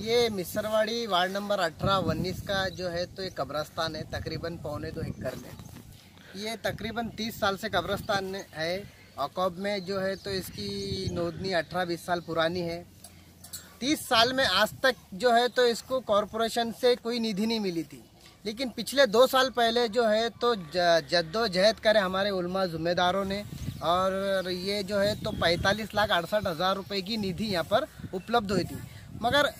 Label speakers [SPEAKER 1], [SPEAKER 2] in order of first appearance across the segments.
[SPEAKER 1] ये मिसरवाड़ी ward number 18 उन्नीस का जो है तो एक कब्रस्तान है, तकरीबन पौने दो एकड़ में। ये तकरीबन 30 साल से कब्रस्तान है अकौब में जो है तो इसकी नोदनी 18-20 साल पुरानी है। 30 साल में आज तक जो है तो इसको कॉरपोरेशन से कोई निधि नहीं मिली थी। लेकिन पिछले दो साल पहले जो है तो जद्दोजहद करे हमारे उलमा जुम्मेदारों ने और ये जो है तो 45 लाख अड़सठ हज़ार रुपये की निधि यहाँ पर उपलब्ध हुई थी। मगर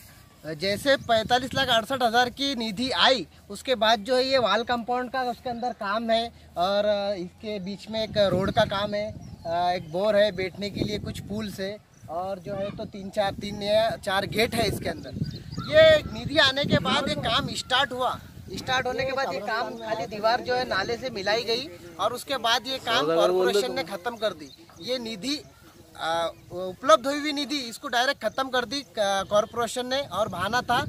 [SPEAKER 1] जैसे पैंतालीस लाख अड़सठ हज़ार की निधि आई उसके बाद जो है ये वाल कंपाउंड का उसके अंदर काम है और इसके बीच में एक रोड का काम है एक बोर है बैठने के लिए कुछ पुल्स है और जो है तो तीन चार तीन या चार गेट है इसके अंदर। ये निधि आने के बाद ये काम स्टार्ट हुआ। स्टार्ट होने के बाद ये काम खाली दीवार जो है नाले से मिलाई गई और उसके बाद ये काम कॉरपोरेशन ने खत्म कर दी। ये निधि उपलब्ध हुई हुई निधि, इसको डायरेक्ट खत्म कर दी कॉरपोरेशन ने, और बहाना था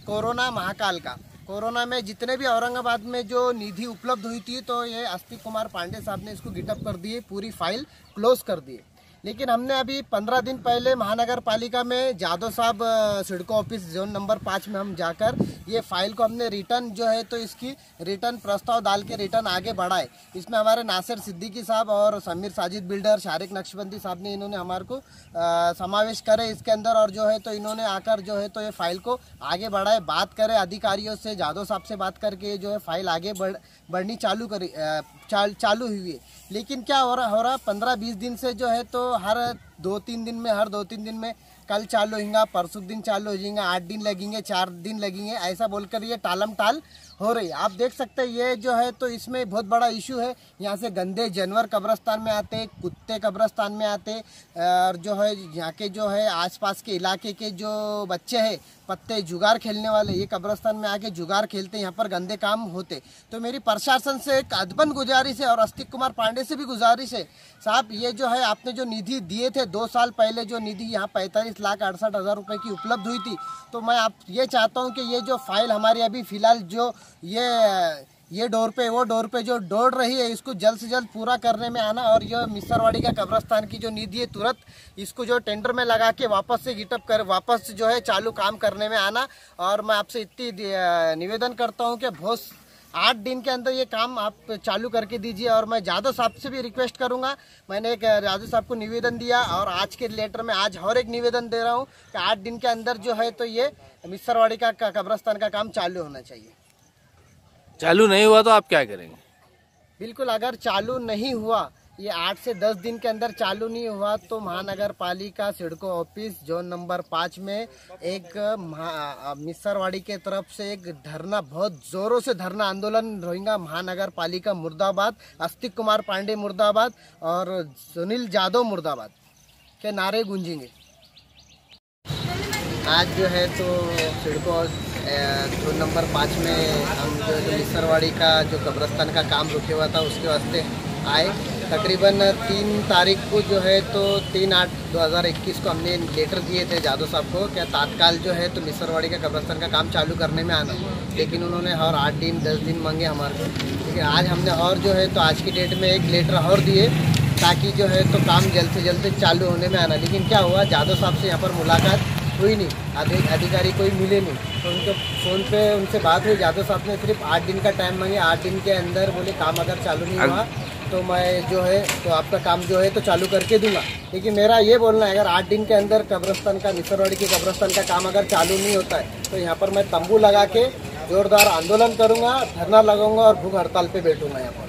[SPEAKER 1] कोरोना महाकाल का। कोरोना में जितने भी औरंगाबाद में जो निधि उपलब्ध हुई थी तो ये अस्तिक कुमार पांडे साहब ने इसको गिटअप कर दिए, पूरी फ़ाइल क्लोज कर दिए। लेकिन हमने अभी पंद्रह दिन पहले महानगर पालिका में जादव साहब सिडको ऑफ़िस जोन नंबर पाँच में हम जाकर ये फ़ाइल को हमने रिटर्न जो है तो इसकी रिटर्न प्रस्ताव डाल के रिटर्न आगे बढ़ाए। इसमें हमारे नासिर सिद्दीकी साहब और समीर साजिद बिल्डर, शारिक नक्शबंदी साहब ने इन्होंने हमारे को समावेश करे इसके अंदर और जो है तो इन्होंने आकर जो है तो ये फ़ाइल को आगे बढ़ाए, बात करें अधिकारियों से जादव साहब से बात करके जो है फ़ाइल आगे बढ़, बढ़नी चालू करी चाल, चालू हुई है। लेकिन क्या हो रहा हो रहा पंद्रह बीस दिन से जो है तो हर दो तीन दिन में, हर दो तीन दिन में, कल चालू होगा परसों दिन चालू हो जाएँगे आठ दिन लगेंगे, चार दिन लगेंगे, ऐसा बोलकर ये टालम टाल हो रही है। आप देख सकते हैं, ये जो है तो इसमें बहुत बड़ा इशू है। यहाँ से गंदे जानवर कब्रस्तान में आते, कुत्ते कब्रस्तान में आते, और जो है, यहाँ के जो है, आसपास के इलाके के जो बच्चे हैं, पत्ते जुगार खेलने वाले, ये कब्रस्तान में आके जुगार खेलते, यहाँ पर गंदे काम होते। तो मेरी प्रशासन से एक अदबन गुजारिश है, और अस्तिक कुमार पांडे से भी गुजारिश है। साहब, ये जो है, आपने जो निधि दिए थे दो साल पहले जो निधि यहाँ पैंतालीस लाख अड़सठ हज़ार रुपये की उपलब्ध हुई थी। तो मैं आप ये चाहता हूँ कि ये जो फ़ाइल हमारी अभी फ़िलहाल जो ये ये डोर पे, वो डोर पे जो दौड़ रही है, इसको जल्द से जल्द पूरा करने में आना और ये मिसरवाड़ी का कब्रस्तान की जो निधि है तुरंत इसको जो टेंडर में लगा के वापस से गिटअप कर, वापस जो है चालू काम करने में आना और मैं आपसे इतनी निवेदन करता हूँ कि बहुत आठ दिन के अंदर ये काम आप चालू करके दीजिए और मैं जादव साहब से भी रिक्वेस्ट करूँगा। मैंने एक जादव साहब को निवेदन दिया और आज के लेटर में आज और एक निवेदन दे रहा हूँ कि आठ दिन के अंदर जो है तो ये मिसरवाड़ी का कब्रस्तान का काम चालू होना चाहिए।
[SPEAKER 2] चालू नहीं हुआ तो आप क्या करेंगे?
[SPEAKER 1] बिल्कुल अगर चालू नहीं हुआ ये आठ से दस दिन के अंदर चालू नहीं हुआ तो महानगर पालिका सिडको ऑफ़िस जोन नंबर पाँच में एक मिसरवाड़ी के तरफ़ से एक धरना, बहुत जोरों से धरना आंदोलन रहेगा महानगर पालिका मुर्दाबाद, अस्तिक कुमार पांडे मुर्दाबाद और सुनील जादव मुर्दाबाद के नारे गूंजेंगे। आज जो है तो सिडको जोन नंबर पाँच में हम जो मिसरवाड़ी का जो कब्रस्तान का काम रुके हुआ था, उसके वास्ते आए। तकरीबन तीन तारीख को जो है तो तीन आठ 2021 को हमने लेटर दिए थे जादव साहब को क्या तात्काल जो है तो मिसरवाड़ी का कब्रस्तान का काम चालू करने में आना। लेकिन उन्होंने और आठ दिन दस दिन मांगे हमारे को। लेकिन आज हमने और जो है तो आज की डेट में एक लेटर और दिए ताकि जो है तो काम जल्द से जल्द चालू होने में आना। लेकिन क्या हुआ जादव साहब से यहाँ पर मुलाकात हुई नहीं अधिकारी कोई मिले नहीं। तो उनके फ़ोन पे उनसे बात हुई जादव साहब ने सिर्फ़ आठ दिन का टाइम मांगे आठ दिन के अंदर बोले काम अगर चालू नहीं हुआ तो मैं जो है तो आपका काम जो है तो चालू करके दूँगा। लेकिन मेरा ये बोलना है, अगर आठ दिन के अंदर कब्रस्तान का, निसरवाड़ी के कब्रस्तान का काम अगर चालू नहीं होता है तो यहाँ पर मैं तंबू लगा के जोरदार आंदोलन करूँगा, धरना लगाऊँगा और भूख हड़ताल पर बैठूँगा यहाँ पर।